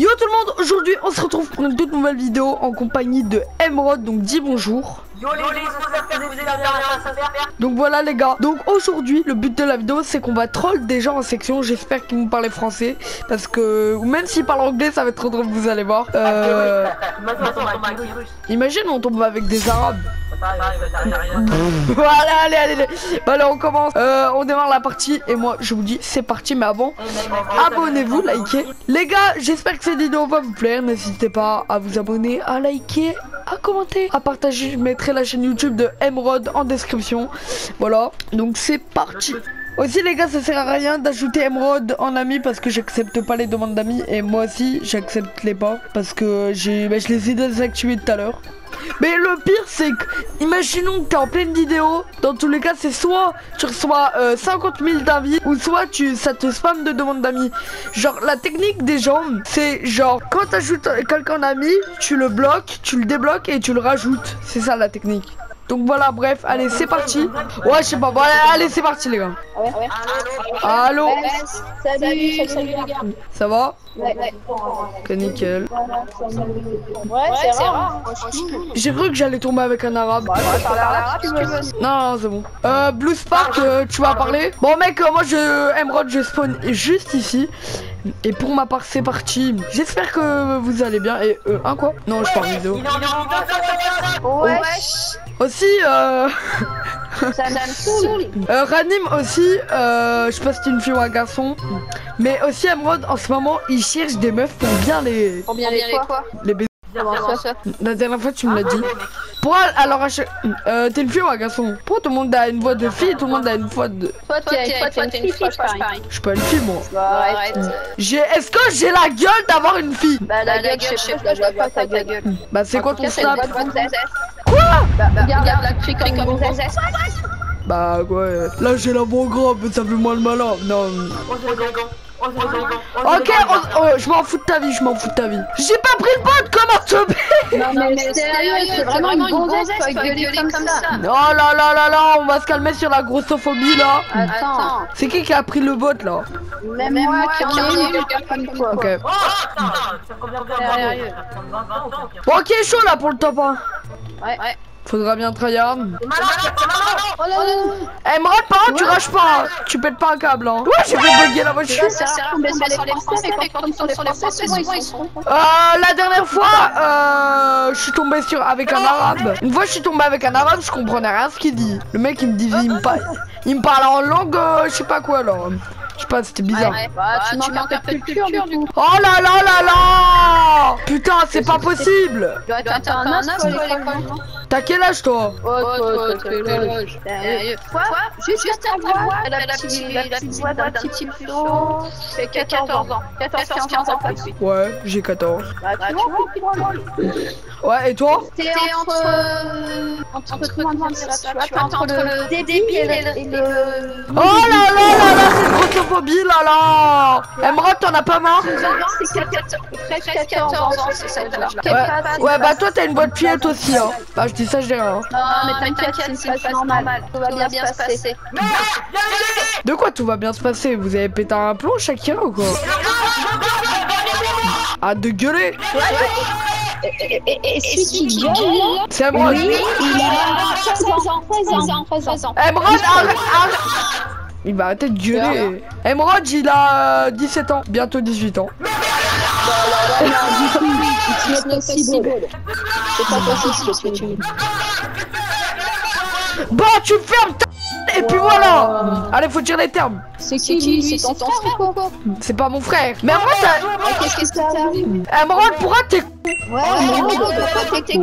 Yo tout le monde, aujourd'hui on se retrouve pour une toute nouvelle vidéo en compagnie de Emerald, donc dis bonjour. Donc voilà les gars, donc aujourd'hui le but de la vidéo c'est qu'on va troll des gens en section, j'espère qu'ils vont parler français parce que ou même s'ils parlent anglais ça va être trop drôle, vous allez voir. Euh, imagine on tombe avec des arabes. voilà, allez, allez, allez. Bah, allez, on commence. Euh, on démarre la partie et moi je vous dis c'est parti. Mais avant, abonnez-vous, likez. Les gars, j'espère que cette vidéo va vous plaire. N'hésitez pas à vous abonner, à liker, à commenter, à partager. Je mettrai la chaîne YouTube de Emerald en description. Voilà, donc c'est parti. Aussi les gars ça sert à rien d'ajouter Emerald en ami parce que j'accepte pas les demandes d'amis et moi aussi j'accepte les pas parce que j'ai bah, je les ai désactivés tout à l'heure. Mais le pire c'est que, imaginons que t'es en pleine vidéo, dans tous les cas c'est soit tu reçois 50 euh, 000 d'avis ou soit tu ça te spam de demandes d'amis. Genre la technique des gens c'est genre quand t'ajoutes quelqu'un ami, tu le bloques, tu le débloques et tu le rajoutes. C'est ça la technique. Donc voilà, bref, allez, c'est parti. Ouais, je sais pas. Bon, allez, c'est parti, les gars. Allô Salut, salut, les gars. Ça va Ouais, ouais. Ok, nickel. Ouais, c'est rare. J'ai cru que j'allais tomber avec un arabe. Non, non, c'est bon. Euh, Blue Spark, euh, tu vas parler Bon, mec, euh, moi, je. Emerald, je spawn juste ici. Et pour ma part, c'est parti. J'espère que vous allez bien. Et, euh, un quoi Non, je parle vidéo. Ouais. Aussi, euh. Ça. Euh, Ranim aussi, euh, je sais pas si c'est une fille ou un garçon, mais aussi Emerald en ce moment il cherche des meufs pour bien les Pour bien les quoi les ça La dernière fois tu me l'as dit. Pour alors euh, t'es une fille ou un garçon Pourquoi tout le monde a une voix de fille, tout le monde a une voix de. Toi, t'es une fille, je suis pas une fille moi. Bah, arrête. J'ai, est-ce que j'ai la gueule d'avoir une fille? Bah, la gueule, je sais pas, je vois pas ta gueule. Bah c'est quoi ton snap? Quoi? Bah, regarde la fille comme une. Bah ouais. Là j'ai la voix grave, ça fait mal malin. Non. Ok, oh, je m'en fous de ta vie, je m'en fous de ta vie. J'ai pas pris le bot, comment te Non, mais sérieux, c'est vraiment une gonzesse, faut gueuler comme ça. Oh là là là là, on va se calmer sur la grossophobie là. Attends, C'est qui qui a pris le bot là même moi qui en ai eu comme toi. Ok. Ok, chaud là pour le top 1. Ouais, ouais. Faudra bien tryhard. Oh Emerald, par contre, tu rages pas. Tu pètes pas un câble. Hein. Ouais, j'ai fait bugger la voiture. C'est rare qu'on baisse sur les Français, mais quand ils sont les Français, souvent ils sont. Euh, la dernière fois, euh, je suis tombé sur avec un arabe. Une fois, je suis tombé avec un arabe, je comprenais rien ce qu'il dit. Le mec, il me dit, il me parle, il me parle en langue, euh, je sais pas quoi là. Je sais pas, c'était bizarre. Bah, tu manques un peu de culture du coup. Oh là là là là Putain, c'est pas possible. Tu un as T'as quel âge toi? Oh, toi, quel âge? Quoi? Juste ta voix, la petite voix d'un petit Flo. Fait 14 ans. 14, 15 ans. Ouais, j'ai 14. Bah, tu vois, tu vois, Ouais, et toi? T'es entre... Entre... Le débile et le... Oh là là là là, c'est grossophobie là là. Emerald, t'en as pas marre? C'est 14 14 ans, c'est cette Ouais, bah toi t'as une boîte pied aussi hein. Bah je dis ça, je dis rien. Non, mais t'inquiète, c'est pas normal. Tout va bien se passer. De quoi tout va bien se passer Vous avez pété un plomb Shakira ou quoi Ah de gueuler Et celui qui gueule, là, C'est Emerald il a 16 ans. 16 ans. 16 ans. Emerald, arrête, arrête. Il va arrêter de gueuler Emerald, il a euh, 17 ans, bientôt 18 ans. C'est pas possible ce que. Bon, tu fermes et puis voilà Allez, faut dire les termes. C'est qui C'est ton frère ou quoi C'est pas mon frère. Mais Emerald, t'as- Qu'est-ce que ça arrive Emerald, pourquoi t'es... Ouais, mais non, pourquoi t'es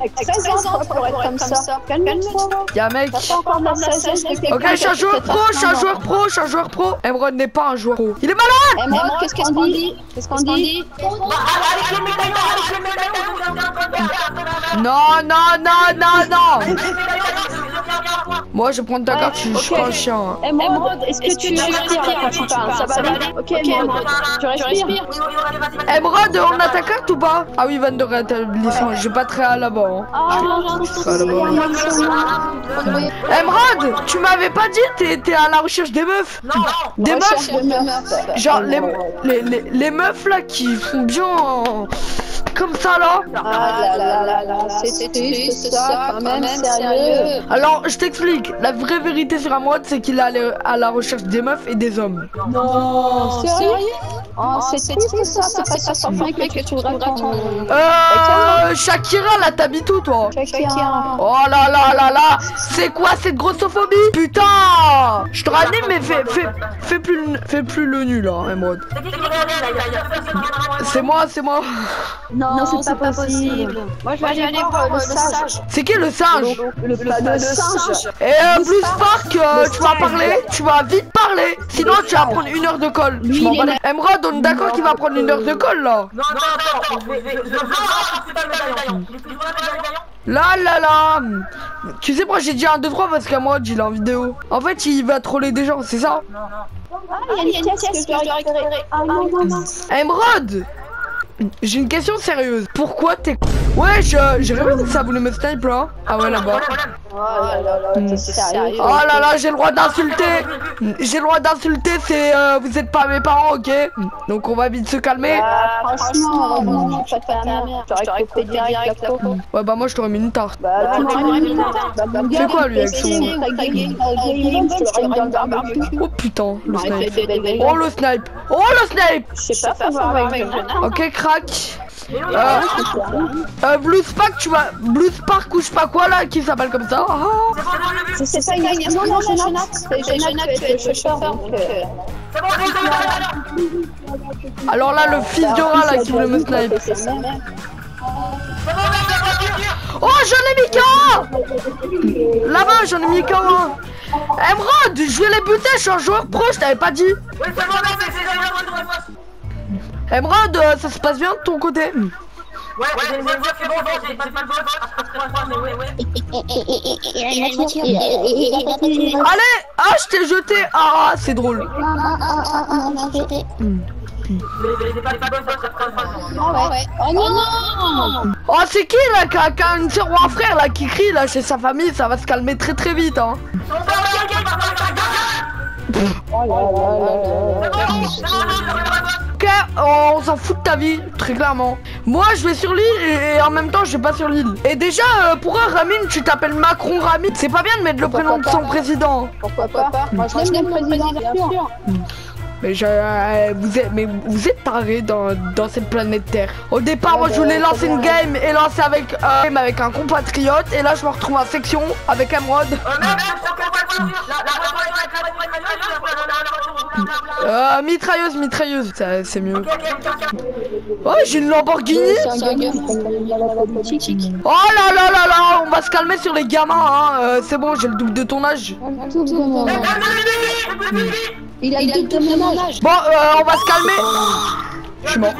Avec 16 ans pour être comme ça. Calme-toi. Y'a un mec... Ok, je suis un joueur pro, je suis un joueur pro, je suis un joueur pro. Emerald n'est pas un joueur pro. Il est malade Emerald, qu'est-ce qu'on dit Qu'est-ce qu'on dit Non, non, non, non, non Moi, je vais prendre ta Ouais, carte, je je suis pas un chien. hein. Emerald, est-ce que tu respires quand tu parles Ça va aller Ok, Emerald, tu respires vas-y. Emerald, on a ta carte ou pas? Ah oui, van de rétablissement, je vais pas très à là-bas. hein. Ah, Ah, là-bas. Emerald, tu m'avais pas dit t'es à la recherche des meufs Non, non. Des meufs. Genre les, les, les, les meufs là qui font bien euh, comme ça là Ah là là là là, c'est triste ça, quand même, sérieux. Alors je t'explique, la vraie vérité sur Emerald c'est qu'il est allé à la recherche des meufs et des hommes. Non, sérieux Oh, c'est triste ça, c'est pas ça sans fin que tu voudras ton... Euh, Shakira là t'habites où toi. Shakira. Oh là là là là. C'est quoi cette grossophobie? Putain. Je te ranime mais fais, fais, fais, plus, le- fais plus le nul hein Emerald. C'est regarde. C'est moi, c'est moi Non, c'est pas possible. Moi, je vais aller voir le sage. C'est qui le singe Le fameux singe. Et euh, Blue Spark, euh, tu vas parler, tu vas vite parler, sinon tu vas prendre une heure de colle. Je m'en bats les- Emerald, on est d'accord qu'il va prendre une heure de colle là Non, non, attends, je pas le le médaillon Là là là Tu sais pourquoi j'ai dit 1, 2, 3 parce qu'Emerald il est en vidéo. En fait il va troller des gens, c'est ça Non, non. Ah, il y a une pièce que je dois récupérer. Ah non, non, non. Emerald J'ai une question sérieuse. Pourquoi t'es... Ouais, je- j'ai rêvé que ça voulait me snipe là. Ah ouais là-bas. Oh là là sérieux. Oh là là, j'ai le droit d'insulter J'ai le droit d'insulter, c'est... euh, vous êtes pas mes parents, ok? Donc on va vite se calmer. Ah, franchement, non, pas de ta mère. J'aurais coupé direct la peau. Ouais bah moi je t'aurais mis une tarte. Bah, tu m'aurais mis une tarte. Bah, C'est gars, quoi, lui, avec son-. Oh putain, le snipe. Oh le snipe Oh le snipe Je sais pas, avec. Ok crack Euh, non, euh, Blue Spark, tu vas... Blue Spark ou je sais pas quoi là, qui s'appelle comme ça Ah. c'est vu. C'est pas une Non, non. C'est euh, C'est. Alors là, le fils de rat là qui voulait me snipe. Oh j'en ai mis qu'un Là-bas j'en ai mis qu'un Emerald, je vais les buter, je suis un joueur pro, je t'avais pas dit Oui, c'est bon, Emerald, euh, ça se passe bien de ton côté Ouais, ouais, c'est bon, j'ai pas. Ah. Allez Ah, je t'ai jeté Ah, c'est drôle. Ah. Oh non Oh, c'est qui là qui a, qui a une sœur ou un frère là qui crie là chez sa famille Ça va se calmer très très vite hein. Oh là là là là. On s'en fout de ta vie, très clairement. Moi, je vais sur l'île et, et en même temps, je vais pas sur l'île. Et déjà, euh, pour un Ramine, tu t'appelles Macron Ramine. C'est pas bien de mettre le prénom de son président. Pourquoi pas Moi, je l'aime le président, bien sûr. Mais je, euh, vous êtes, mais vous êtes tarés dans, dans cette planète Terre. Au départ, moi, je voulais lancer une game et lancer avec, euh, game avec un compatriote. Et là, je me retrouve en section avec Emerald. Euh. Euh, mitrailleuse, mitrailleuse, c'est mieux. Oh, j'ai une Lamborghini. Oh là là là là, on va se calmer sur les gamins, hein. Euh, c'est bon, j'ai le double de ton âge. Il a le double de mon âge. Bon, euh, on va se calmer. Je suis mort.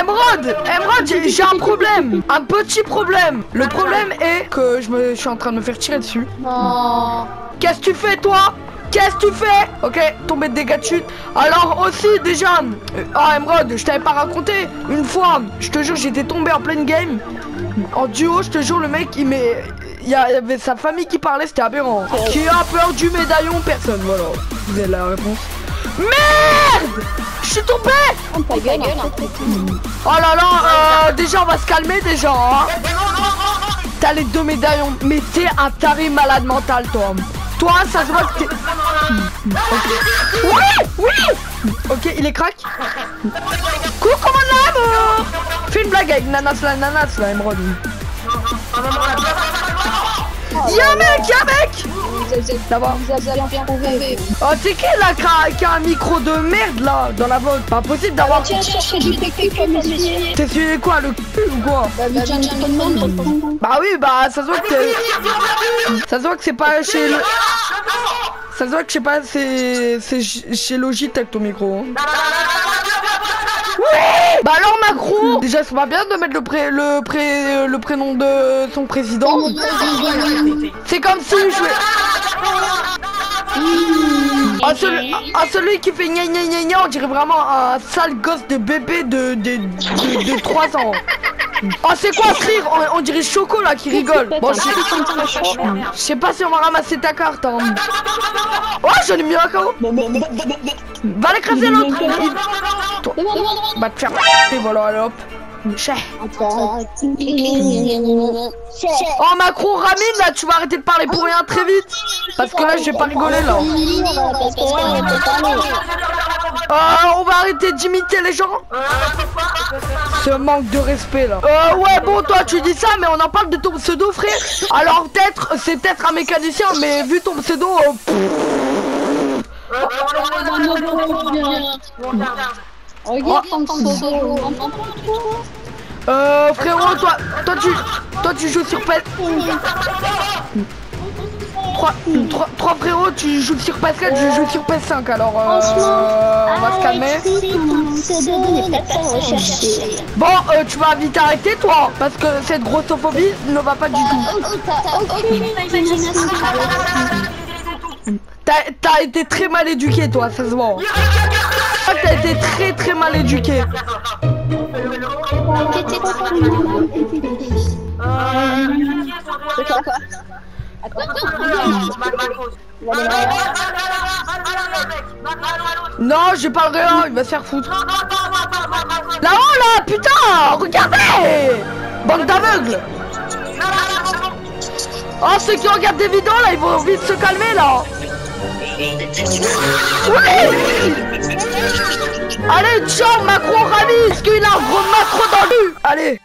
Emerald, Emerald, j'ai un problème, un petit problème. Le problème est que je me je suis en train de me faire tirer dessus. Non. Qu'est-ce que tu fais toi Qu'est-ce que tu fais Ok, tomber de dégâts de chute. Alors aussi déjà, euh, ah Emerald, je t'avais pas raconté. Une fois, je te jure, j'étais tombé en pleine game. En duo, je te jure, le mec, il met... Il y avait sa famille qui parlait, c'était aberrant. Qui a peur du médaillon Personne, voilà. Vous avez la réponse. Merde Je suis tombé Oh, ta gueule. Oh là là, euh, déjà on va se calmer déjà. Hein. T'as les deux médaillons, mais t'es un taré malade mental toi. Toi, ça se voit que t'es... Oui, oui Ok, il est crack. Coucou mon amour Une blague avec Nanas la Nanas là, Emerald. Y'a mec, y'a un mec trouvé. Oh, c'est qui là qui a, qui a un micro de merde là, dans la vôtre Pas possible d'avoir... Tiens, cherchez du PQ comme les T'es suivi quoi, le cul ou quoi? Bah. Bah oui, bah ça se voit que t'es... Ça se voit que c'est pas chez le... Ça se voit que je sais pas, c'est c'est ch- chez Logitech ton micro. hein. Bah alors Macron Déjà c'est pas bien de mettre le pré le pré le prénom de son président. C'est comme si je ah, celui, ah, celui qui fait gna gna gna gna, on dirait vraiment un sale gosse de bébé de, de, de, de 3 ans. Ah c'est quoi ce rire on, on, dirait Choco là qui rigole. Bon, je sais pas si on va ramasser ta carte. Hein. Oh j'en ai mis un KO. Va l'écraser l'autre. Va te faire. Et voilà allez hop. Oh Macron Ramine là tu vas arrêter de parler pour rien très vite Parce que là je vais pas rigoler là euh, On va arrêter d'imiter les gens Ce manque de respect là Euh ouais bon toi tu dis ça mais on en parle de ton pseudo frère Alors peut-être c'est peut-être un mécanicien mais vu ton pseudo euh. Euh, frérot, toi, toi tu, toi tu joues sur PS. 3, 3, 3 frérots, tu joues sur PS4, je joue sur PS5, alors euh, on va se calmer. Bon, euh, tu vas vite arrêter toi, parce que cette grossophobie ne va pas du tout. T'as été très mal éduqué toi, ça se voit. T'as été très très mal éduqué. Non, j'ai pas le rien, il va se faire foutre. Là-haut là, putain, regardez! Bande d'aveugles! Oh, ceux qui regardent des vidéos là, ils vont vite se calmer là. Oui! Allez, ciao Macron ravi Parce qu'il a un gros macro dans le Allez